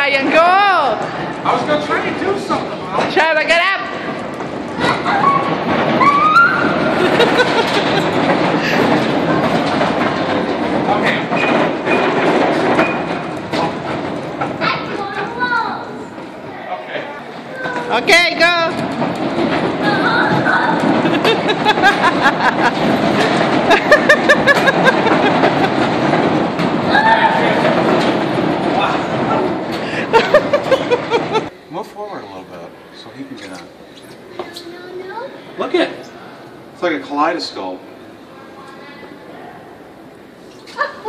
Brian, go! I was gonna try and do something. Mom. Try to get up. okay. Okay, go. Move forward a little bit so he can get up. Look at it. It's like a kaleidoscope. Ah,